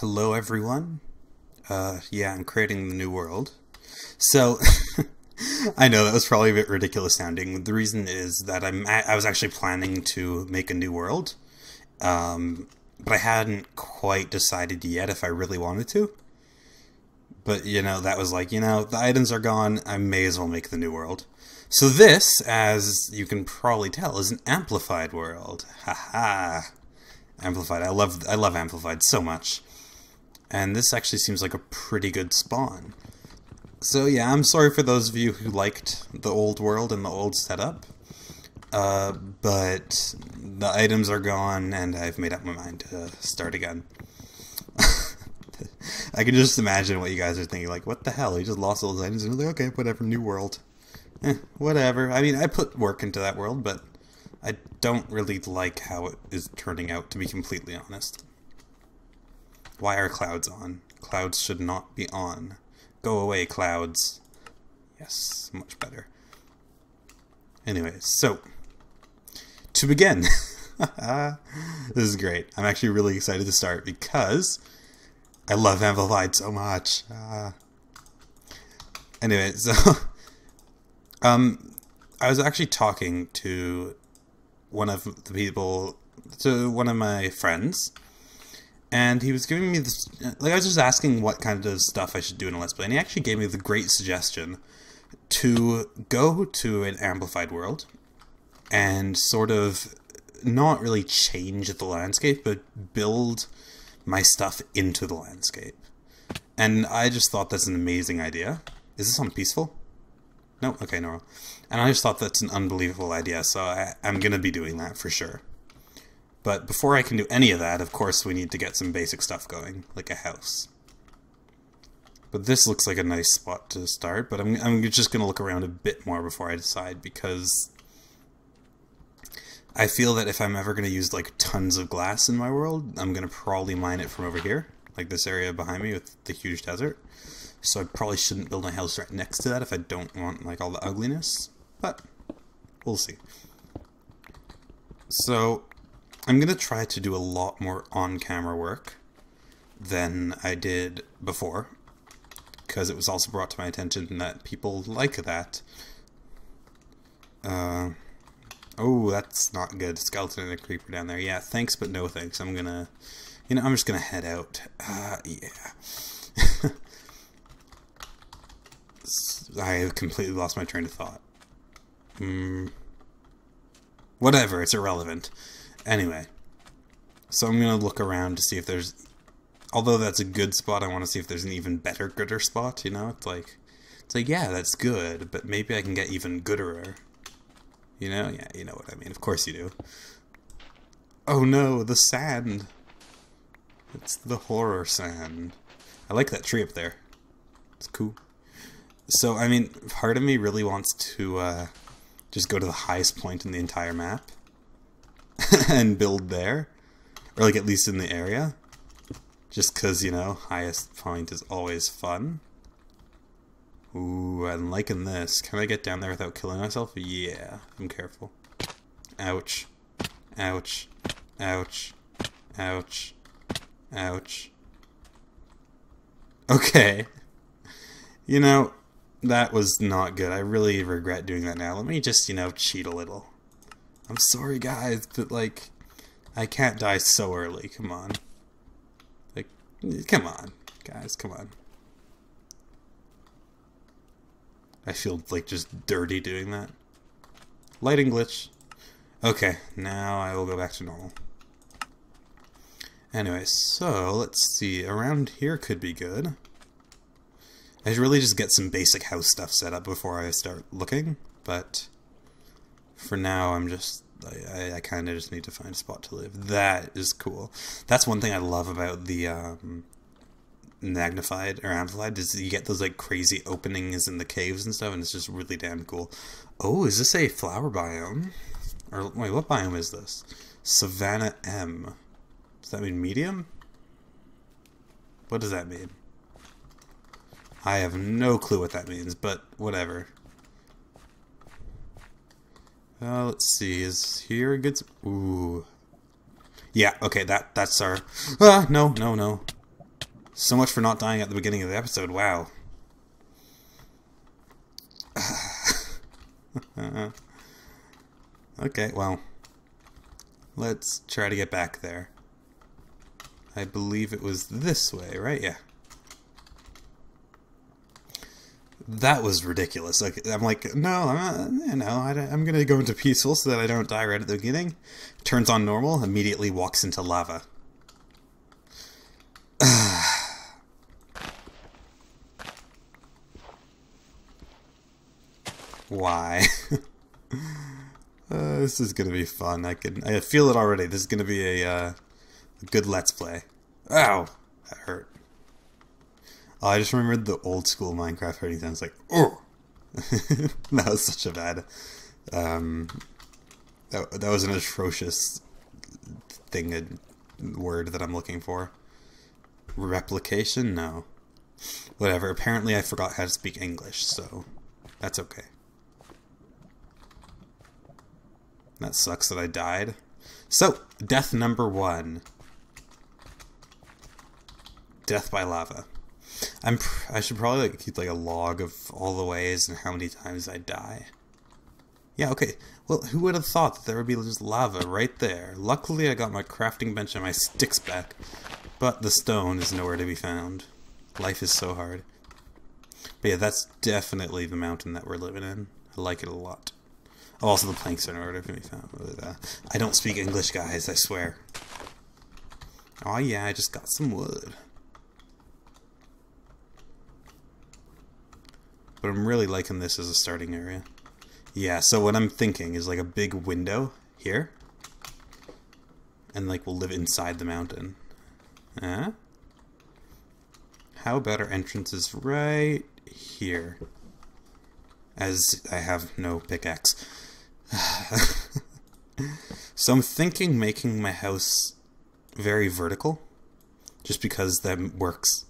Hello, everyone. Uh, yeah, I'm creating the new world. So, I know that was probably a bit ridiculous sounding. The reason is that I'm I was actually planning to make a new world, um, but I hadn't quite decided yet if I really wanted to. But you know, that was like, you know, the items are gone. I may as well make the new world. So this, as you can probably tell, is an amplified world. Haha. Amplified. I love I love amplified so much. And this actually seems like a pretty good spawn. So yeah, I'm sorry for those of you who liked the old world and the old setup. Uh, but the items are gone and I've made up my mind to start again. I can just imagine what you guys are thinking, like, what the hell? He just lost all those items and like, okay, whatever, new world. Eh, whatever. I mean, I put work into that world, but I don't really like how it is turning out, to be completely honest. Why are clouds on? Clouds should not be on. Go away, clouds. Yes, much better. Anyways, so, to begin, this is great. I'm actually really excited to start because I love Amplified so much. Uh, anyway, so, um, I was actually talking to one of the people, to one of my friends, and he was giving me this like I was just asking what kind of stuff I should do in a let's play and he actually gave me the great suggestion to go to an amplified world and sort of not really change the landscape but build my stuff into the landscape. And I just thought that's an amazing idea. Is this on peaceful? No? Okay no. And I just thought that's an unbelievable idea so I, I'm gonna be doing that for sure but before I can do any of that, of course, we need to get some basic stuff going, like a house. But this looks like a nice spot to start, but I'm, I'm just going to look around a bit more before I decide, because I feel that if I'm ever going to use, like, tons of glass in my world, I'm going to probably mine it from over here, like this area behind me with the huge desert. So I probably shouldn't build my house right next to that if I don't want, like, all the ugliness, but we'll see. So, I'm going to try to do a lot more on-camera work than I did before, because it was also brought to my attention that people like that. Uh, oh, that's not good. Skeleton and a creeper down there. Yeah, thanks, but no thanks. I'm gonna, you know, I'm just gonna head out. Uh, yeah. I completely lost my train of thought. Hmm. Whatever, it's irrelevant. Anyway, so I'm going to look around to see if there's, although that's a good spot, I want to see if there's an even better gooder spot, you know? It's like, it's like, yeah, that's good, but maybe I can get even gooderer. You know? Yeah, you know what I mean. Of course you do. Oh no, the sand. It's the horror sand. I like that tree up there. It's cool. So, I mean, part of me really wants to uh, just go to the highest point in the entire map and build there. Or like at least in the area. Just because, you know, highest point is always fun. Ooh, I'm liking this. Can I get down there without killing myself? Yeah, I'm careful. Ouch. Ouch. Ouch. Ouch. Ouch. Okay. You know, that was not good. I really regret doing that now. Let me just, you know, cheat a little. I'm sorry, guys, but like, I can't die so early. Come on. Like, come on, guys, come on. I feel like just dirty doing that. Lighting glitch. Okay, now I will go back to normal. Anyway, so let's see. Around here could be good. I should really just get some basic house stuff set up before I start looking, but for now, I'm just I, I kind of just need to find a spot to live. That is cool. That's one thing I love about the um, magnified or amplified is you get those like crazy openings in the caves and stuff, and it's just really damn cool. Oh, is this a flower biome? Or wait, what biome is this? Savanna M. Does that mean medium? What does that mean? I have no clue what that means, but whatever. Uh, let's see, is here a good... Ooh. Yeah, okay, that that's our... Ah, no, no, no. So much for not dying at the beginning of the episode. Wow. okay, well. Let's try to get back there. I believe it was this way, right? Yeah. That was ridiculous. Like I'm like, no, I'm not, you know, I, am gonna go into peaceful so that I don't die right at the beginning. Turns on normal, immediately walks into lava. Why? uh, this is gonna be fun. I can I feel it already. This is gonna be a, uh, a good let's play. Ow! That hurt. Oh, I just remembered the old school Minecraft hurting sounds like oh. that was such a bad. Um, that that was an atrocious thing, a word that I'm looking for. Replication? No. Whatever. Apparently, I forgot how to speak English, so that's okay. That sucks that I died. So, death number one. Death by lava. I'm. I should probably like, keep like a log of all the ways and how many times I die. Yeah, okay. Well, who would have thought that there would be just lava right there? Luckily, I got my crafting bench and my sticks back, but the stone is nowhere to be found. Life is so hard. But yeah, that's definitely the mountain that we're living in. I like it a lot. Oh, also, the planks are nowhere to be found. I don't speak English, guys, I swear. Oh yeah, I just got some wood. But I'm really liking this as a starting area. Yeah, so what I'm thinking is like a big window here. And like we'll live inside the mountain. Huh? How about our entrance is right here? As I have no pickaxe. so I'm thinking making my house very vertical. Just because that works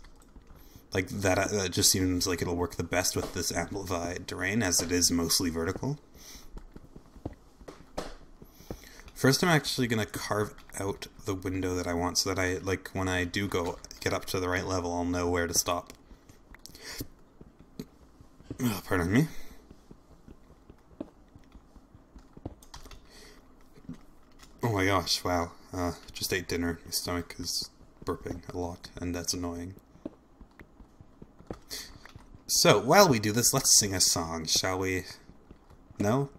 like that, uh, that just seems like it'll work the best with this amplified terrain as it is mostly vertical. First I'm actually going to carve out the window that I want so that I, like, when I do go get up to the right level, I'll know where to stop. Oh, pardon me. Oh my gosh, wow. Uh, just ate dinner. My stomach is burping a lot, and that's annoying. So, while we do this, let's sing a song, shall we? No?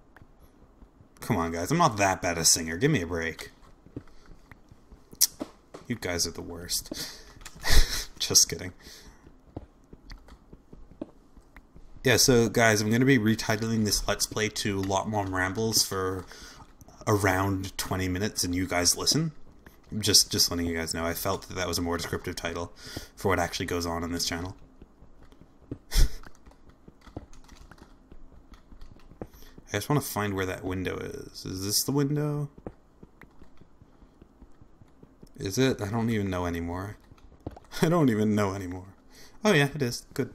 Come on, guys. I'm not that bad a singer. Give me a break. You guys are the worst. Just kidding. Yeah, so guys, I'm going to be retitling this Let's Play to Lotmom Rambles for around 20 minutes and you guys listen. Just just letting you guys know, I felt that that was a more descriptive title for what actually goes on in this channel. I just want to find where that window is. Is this the window? Is it? I don't even know anymore. I don't even know anymore. Oh yeah, it is. Good.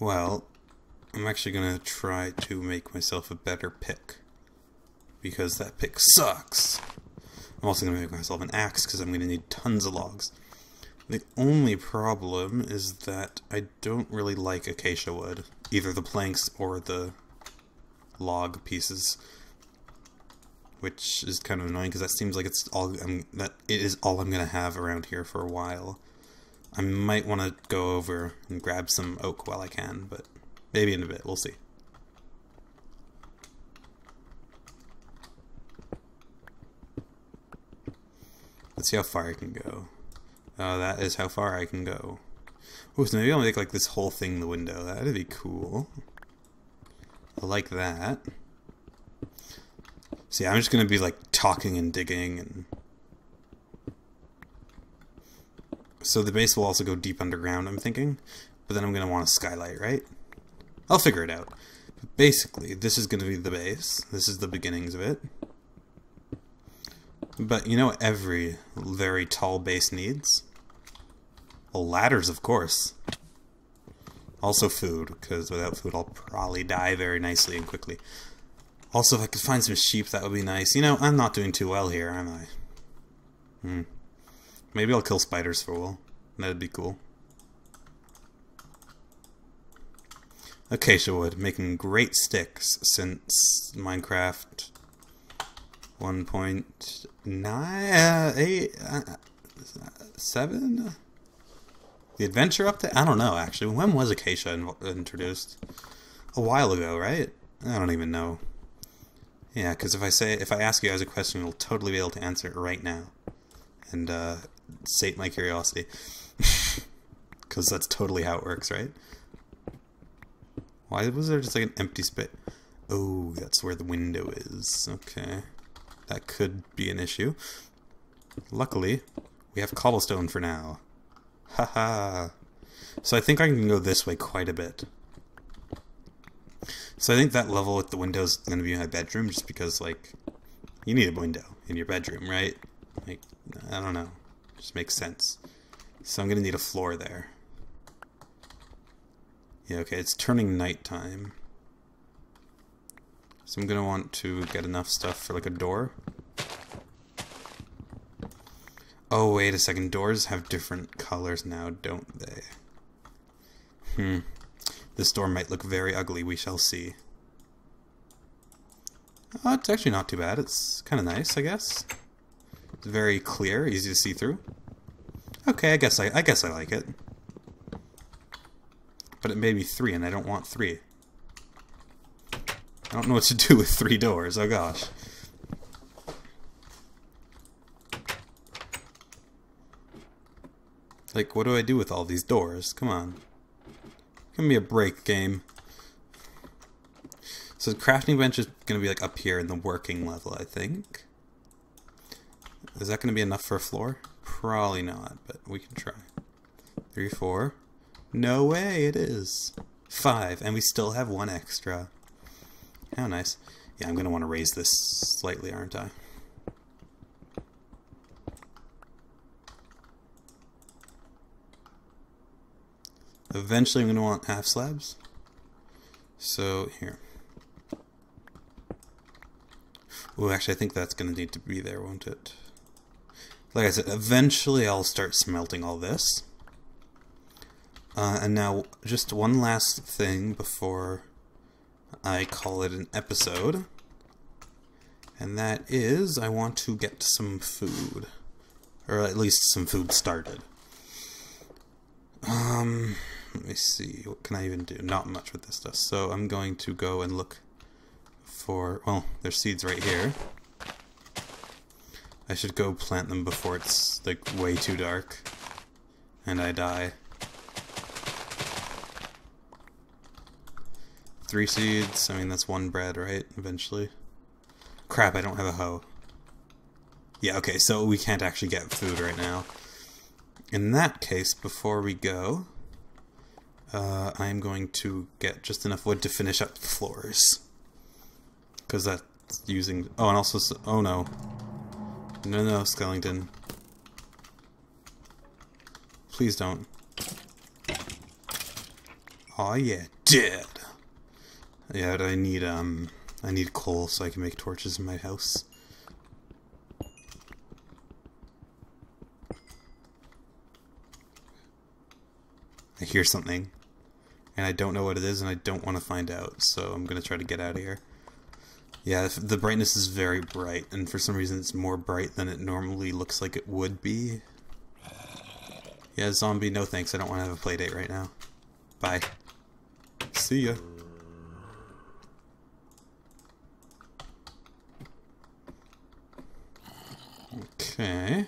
Well, I'm actually going to try to make myself a better pick. Because that pick sucks. I'm also going to make myself an axe because I'm going to need tons of logs. The only problem is that I don't really like acacia wood, either the planks or the log pieces, which is kind of annoying because that seems like it's all I'm, that it is all I'm gonna have around here for a while. I might want to go over and grab some oak while I can, but maybe in a bit. We'll see. Let's see how far I can go. Oh, that is how far I can go. Oh, so maybe I'll make like this whole thing the window. That'd be cool. I like that. See, I'm just gonna be like talking and digging and... So the base will also go deep underground, I'm thinking. But then I'm gonna want a skylight, right? I'll figure it out. But basically, this is gonna be the base. This is the beginnings of it. But you know every very tall base needs? Well, ladders, of course. Also food, because without food I'll probably die very nicely and quickly. Also, if I could find some sheep, that would be nice. You know, I'm not doing too well here, am I? Hmm. Maybe I'll kill spiders for a while. That'd be cool. Acacia wood, making great sticks since Minecraft 1.9, uh, 8, uh, 7? The adventure update? I don't know, actually. When was Acacia in introduced? A while ago, right? I don't even know. Yeah, because if I say if I ask you guys a question, you'll totally be able to answer it right now, and uh, sate my curiosity. Because that's totally how it works, right? Why was there just like an empty space? Oh, that's where the window is. Okay. That could be an issue. Luckily, we have cobblestone for now. Haha. so I think I can go this way quite a bit. So I think that level with the window is going to be my bedroom just because, like, you need a window in your bedroom, right? Like, I don't know. Just makes sense. So I'm going to need a floor there. Yeah, okay, it's turning nighttime. So I'm going to want to get enough stuff for, like, a door. Oh, wait a second. Doors have different colors now, don't they? Hmm. This door might look very ugly, we shall see. Oh, it's actually not too bad. It's kind of nice, I guess. It's very clear, easy to see through. Okay, I guess I, I guess I like it. But it may be three, and I don't want three. I don't know what to do with three doors, oh gosh. Like, what do I do with all these doors? Come on. Give me a break, game. So the crafting bench is going to be like up here in the working level, I think. Is that going to be enough for a floor? Probably not, but we can try. Three, four. No way, it is. Five, and we still have one extra. How nice. Yeah, I'm going to want to raise this slightly, aren't I? Eventually I'm going to want half slabs. So here. Oh, actually I think that's going to need to be there, won't it? Like I said, eventually I'll start smelting all this. Uh, and now, just one last thing before I call it an episode. And that is, I want to get some food. Or at least some food started. Um, let me see, what can I even do? Not much with this stuff. So I'm going to go and look for, well, there's seeds right here. I should go plant them before it's, like, way too dark. And I die. Three seeds, I mean, that's one bread, right? Eventually. Crap, I don't have a hoe. Yeah, okay, so we can't actually get food right now. In that case, before we go, uh, I'm going to get just enough wood to finish up the floors. Because that's using... Oh, and also... Oh, no. No, no, Skellington. Please don't. Oh yeah, dead. Yeah, I need, um... I need coal so I can make torches in my house. I hear something and I don't know what it is, and I don't want to find out, so I'm going to try to get out of here. Yeah, the brightness is very bright, and for some reason it's more bright than it normally looks like it would be. Yeah, zombie, no thanks, I don't want to have a playdate right now. Bye. See ya. Okay.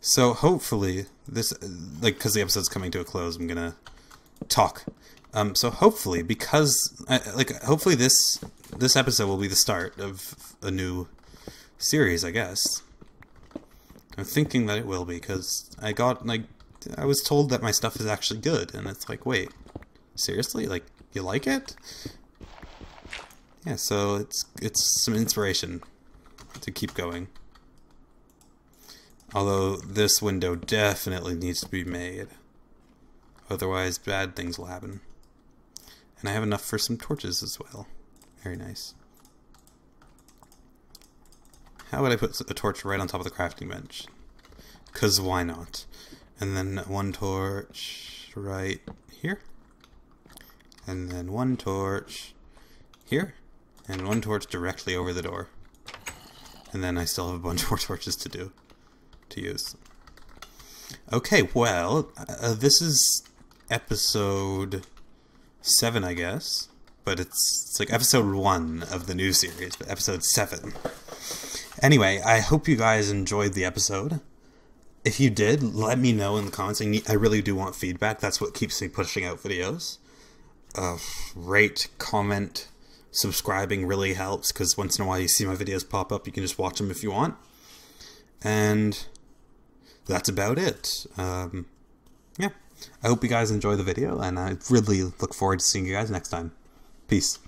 So hopefully this, like, because the episode's coming to a close, I'm gonna talk. Um, so hopefully, because like, hopefully this this episode will be the start of a new series, I guess. I'm thinking that it will be because I got like I was told that my stuff is actually good, and it's like, wait, seriously? Like, you like it? Yeah, so it's it's some inspiration to keep going. Although this window definitely needs to be made. Otherwise, bad things will happen. And I have enough for some torches as well. Very nice. How would I put a torch right on top of the crafting bench? Because why not? And then one torch right here. And then one torch here. And one torch directly over the door. And then I still have a bunch more torches to do, to use. Okay, well, uh, this is episode 7, I guess. But it's, it's like episode 1 of the new series, but episode 7. Anyway, I hope you guys enjoyed the episode. If you did, let me know in the comments. I, need, I really do want feedback. That's what keeps me pushing out videos. Uh, rate, comment, subscribing really helps because once in a while you see my videos pop up. You can just watch them if you want. And that's about it. Um, yeah. I hope you guys enjoy the video, and I really look forward to seeing you guys next time. Peace.